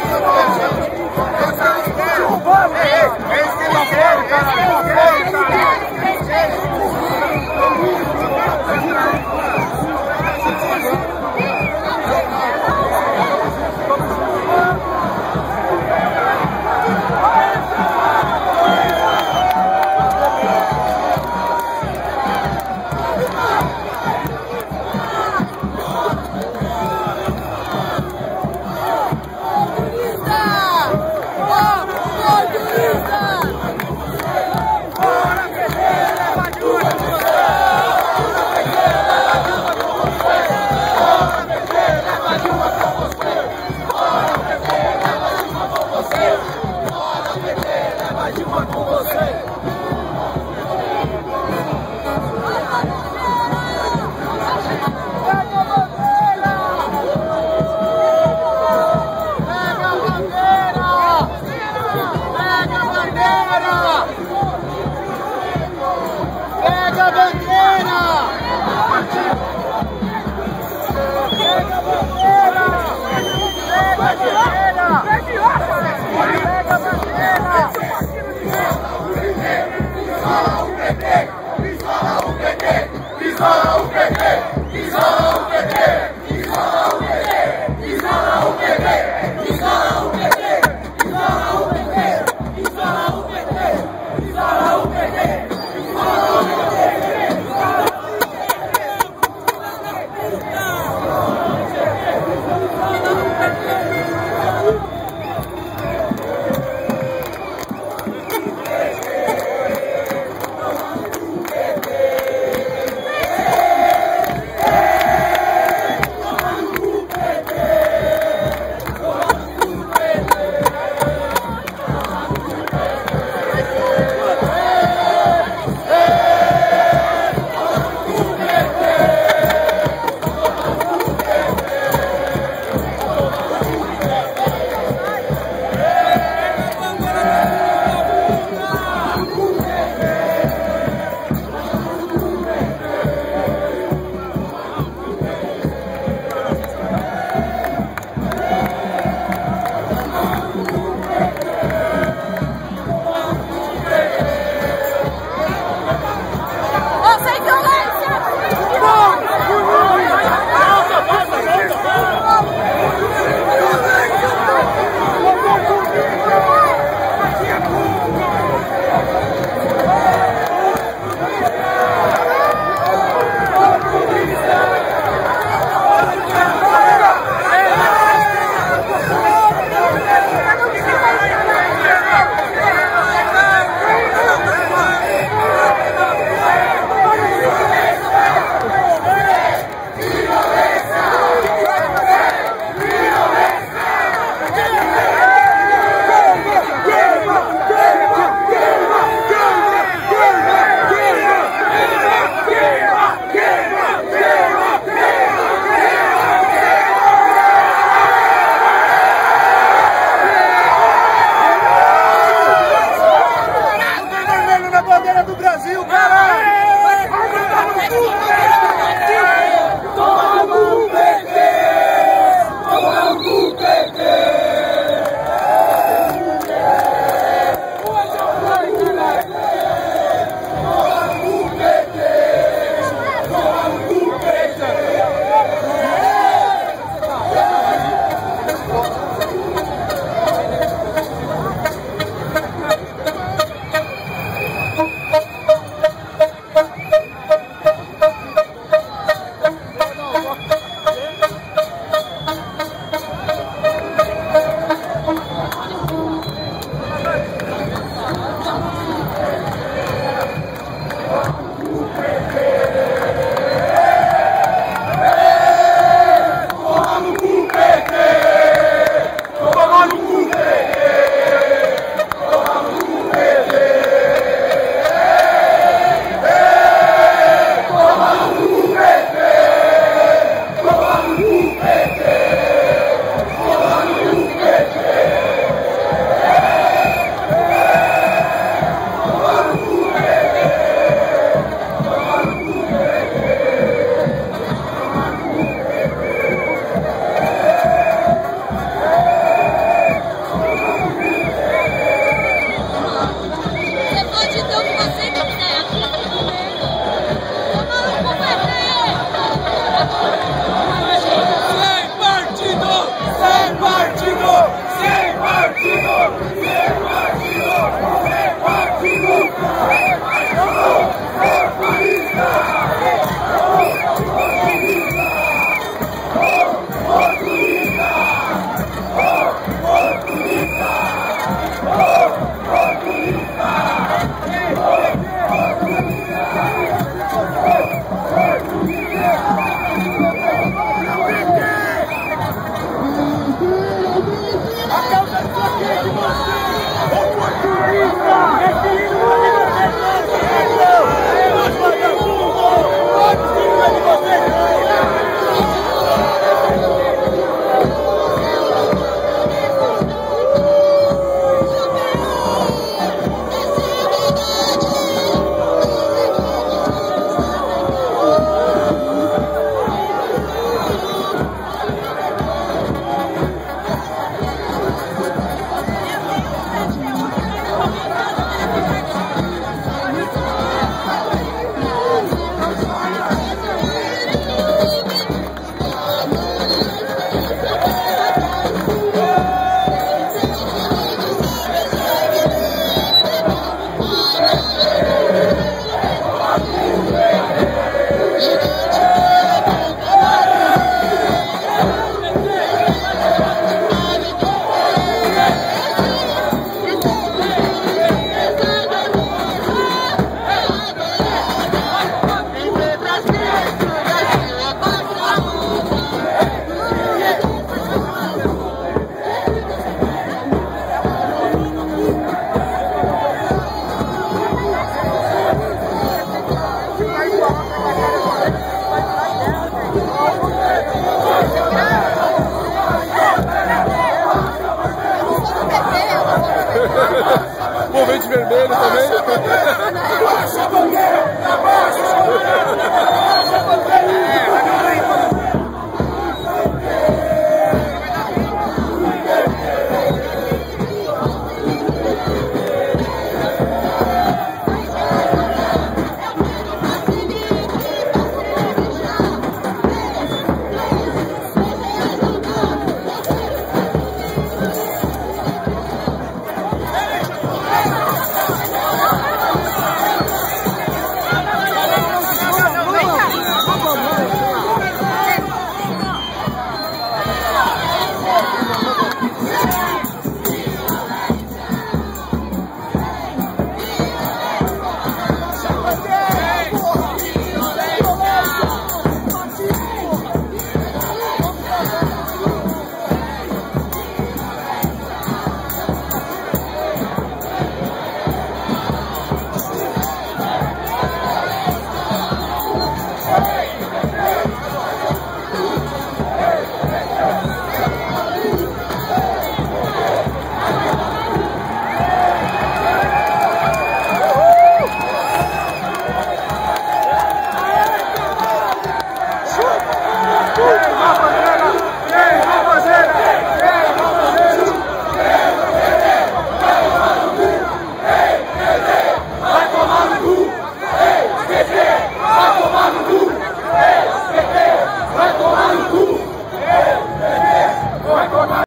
Thank you. Movente vermelho também. Abaixa a bandeira! Abaixa a bandeira!